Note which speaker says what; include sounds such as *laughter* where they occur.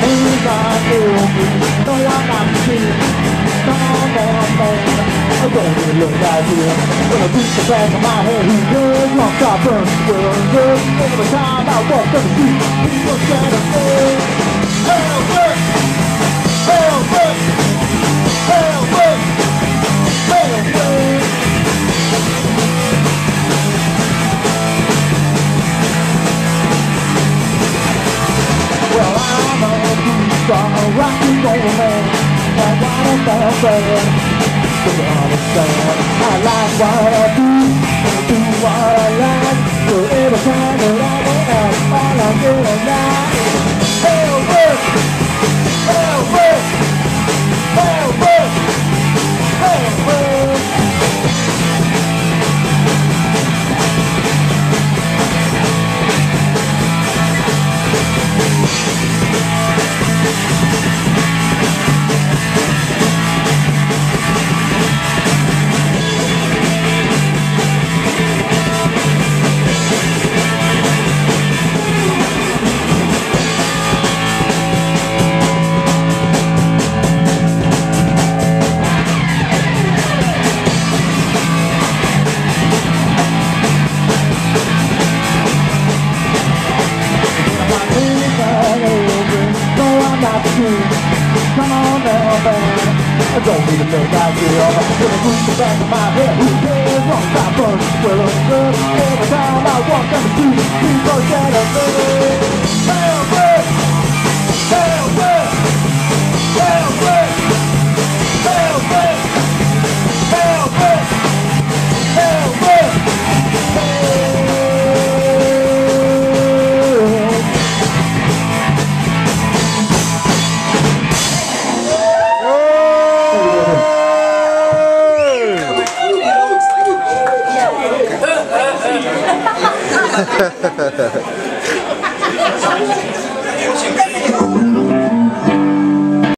Speaker 1: and my knees. No, I'm not cheap. No, no, no. I don't even look like him. When I beat the my head. Long. Every time I walk down the street, people Hell! Hell! Hell! Hell! Well, I'm a man. And what a bad band. Do you understand? I like what I do, I do what I like. So every time that I go out, all I'm now is Come on now, man. I don't need to look like you. I'm gonna push the back of my head. Who cares? Won't stop burning. Well, I'm good. Every time I walk down the street, people to me, Hell, *laughs*